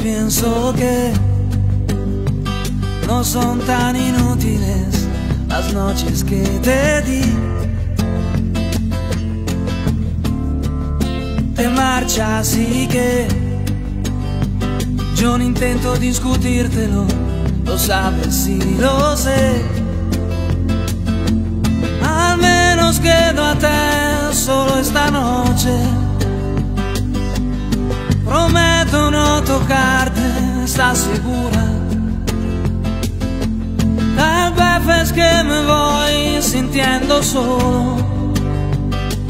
pienso que no son tan inútiles las noches que te di. Te marchas y que yo no intento discutírtelo, lo sabes y lo sé. Al menos quedo a ¿estás segura? Tal vez es que me voy sintiendo solo,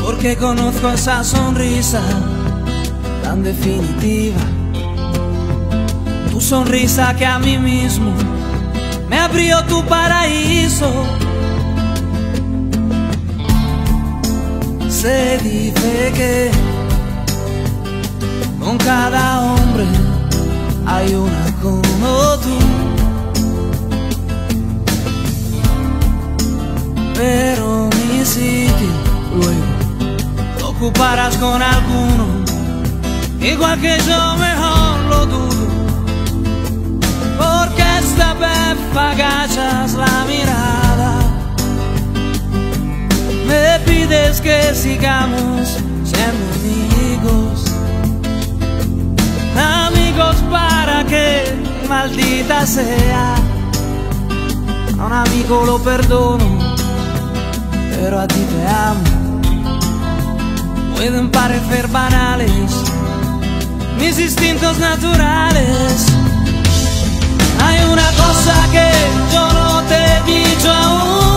porque conozco esa sonrisa tan definitiva. Tu sonrisa que a mí mismo me abrió tu paraíso. Se dice que con cada hombre hay una como tú. Pero mi sitio luego ocuparás con alguno, igual que yo mejor lo dudo. Porque esta vez agachas la mirada, me pides que sigamos siendo amigos amigos para que maldita sea. A un amigo lo perdono, pero a ti te amo. Pueden parecer banales mis instintos naturales. Hay una cosa que yo no te he dicho aún.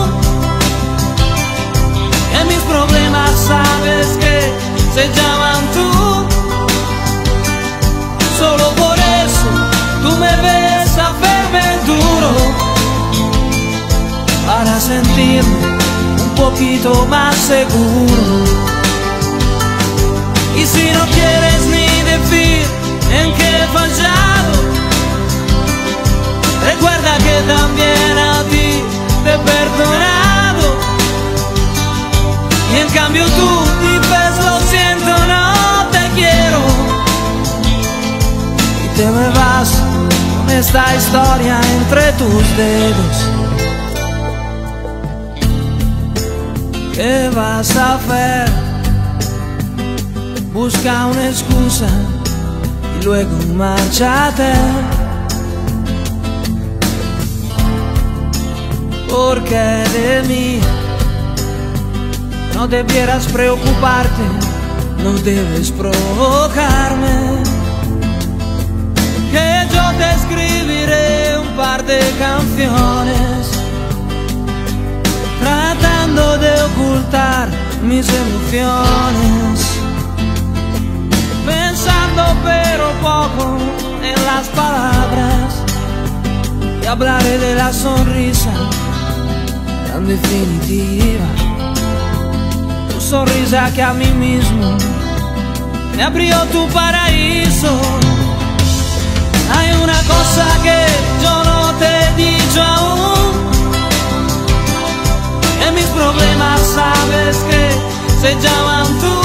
Sentirme un poquito más seguro. Y si no quieres ni decir en qué he fallado, recuerda que también a ti te he perdonado. Y en cambio tú dices lo siento, no te quiero te me vas con esta historia entre tus dedos. ¿Qué vas a hacer? Busca una excusa y luego márchate. Porque de mí no debieras preocuparte, no debes provocarme que yo te escribiré un par de canciones mis emociones pensando pero poco en las palabras y hablaré de la sonrisa tan definitiva tu sonrisa que a mí mismo me abrió tu paraíso hay una cosa que yo no te he dicho aún. En mis problemas sabes que se llaman tú.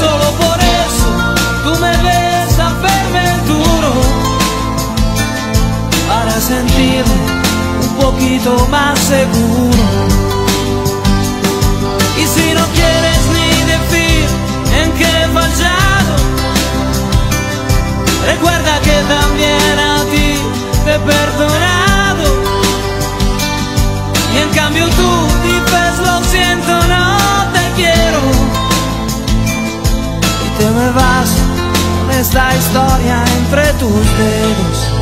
Solo por eso tú me ves a verme duro. Para sentirme un poquito más seguro. Y en cambio tú dices lo siento, no te quiero. Y te me vas con esta historia entre tus dedos.